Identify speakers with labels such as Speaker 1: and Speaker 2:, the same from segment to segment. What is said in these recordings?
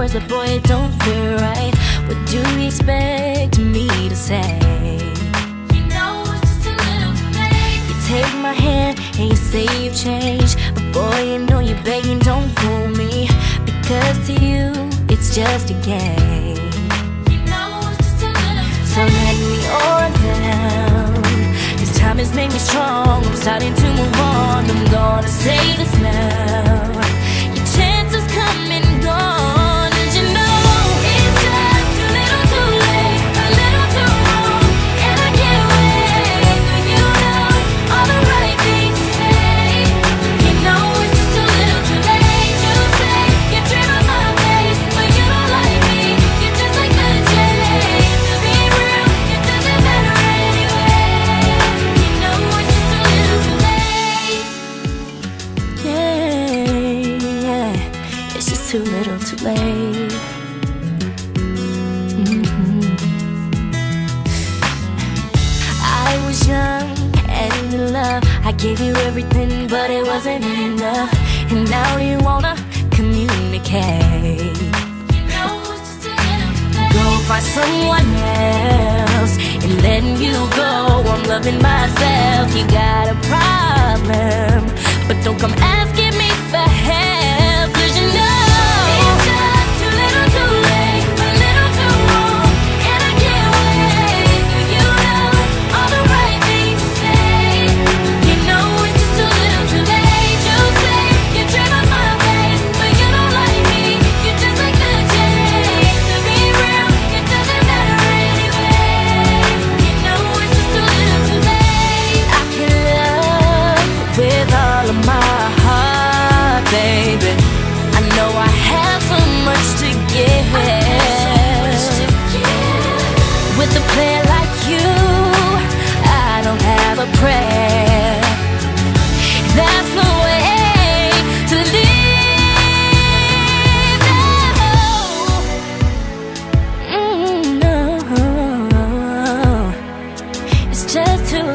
Speaker 1: words, but boy, it don't feel right. What do you expect me to say?
Speaker 2: You know it's just a little too late.
Speaker 1: You take my hand and you say you've changed, but boy, you know you're begging, don't fool me. Because to you, it's just a game.
Speaker 2: You know it's just a little too late So
Speaker 1: let me on down. This time has made me strong. I'm starting to move on. I'm gonna say this now.
Speaker 2: Too little, too late.
Speaker 1: Mhm. I was young and in love. I gave you everything, but it wasn't enough. And now you wanna communicate. Go find someone else and letting you go. I'm loving myself.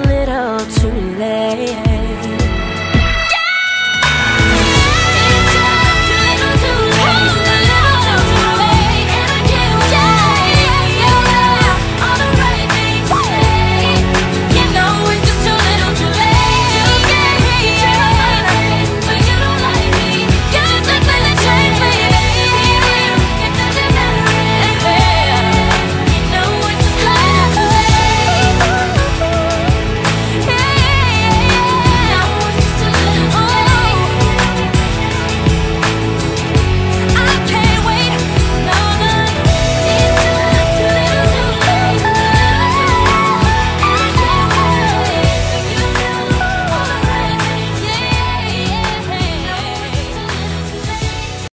Speaker 2: little too late.